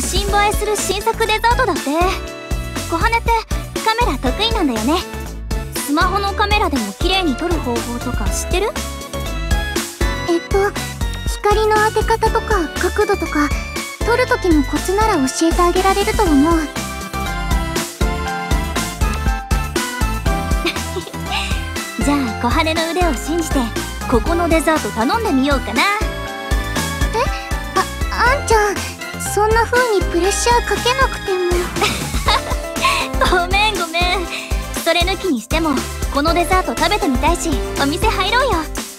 写真映えする新作デザートだって。小羽ってカメラ得意なんだよね。スマホのカメラでも綺麗に撮る方法とか知ってる？えっと光の当て方とか角度とか撮る時のコツなら教えてあげられると思う。じゃあ小羽の腕を信じてここのデザート頼んでみようかなそんな風にプレッシャーかけなくても。ごめんごめん。それ抜きにしてもこのデザート食べてみたいしお店入ろうよ。